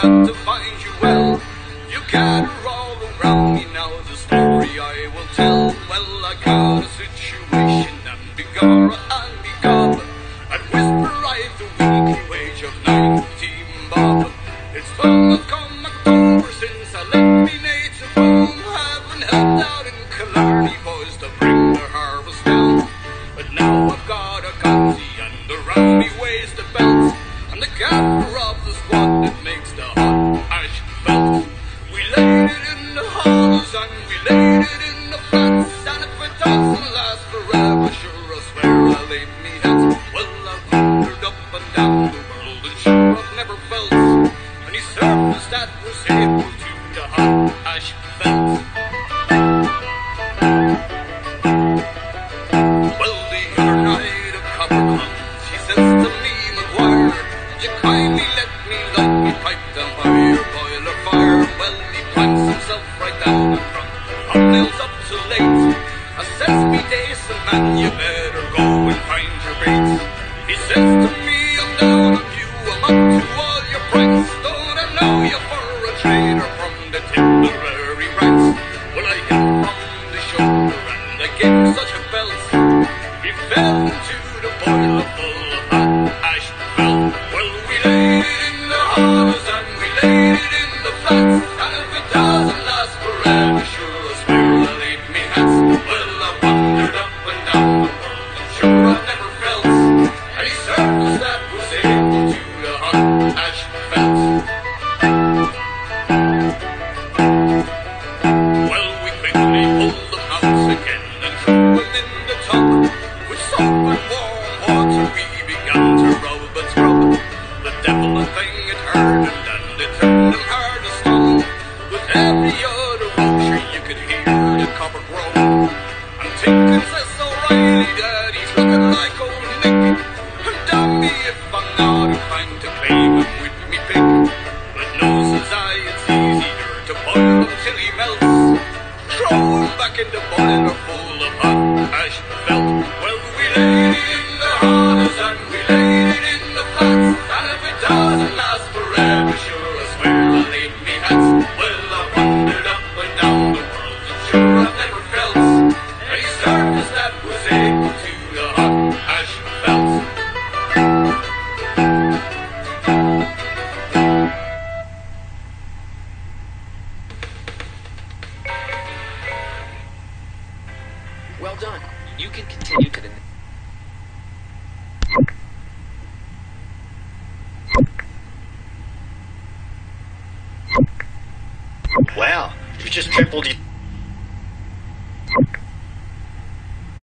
glad to find you well. You gather all around me now. The story I will tell. Well, I got a situation and Bigara and Bigara. And whisper right the weekly wage of 19 bob. It's fun to come October since I left me native home. Haven't helped out in Killarney boys to bring the harvest down. But now I've got a cozy and around me waist the belt. I'm the gaffer of the squad right down in front, hobnails up till late. I says me, Jason, man, you better go and find your mates. He says to me, I'm down on you, I'm up to all your pranks. Don't I know you for a traitor from the Tipperary ranks? Well, I hit him from the shoulder and I gave him such a belt. He fell into the boiler we began to rub and scrub. The devil a thing it hardened and it turned him hard as stone. With every other motion you could hear the copper groan. And Tinkin says O'Reilly that he's looking like old Nick. And damn me if I'm not inclined to claim him with me pick. But no, says I, it's easier to boil till he melts. Throw him back in the boiler full of hot sure I swear I me. Well, I wandered up and down the world and sure I've never felt any that was equal to the felt. Well done. You can continue to the. Wow, you just tripled your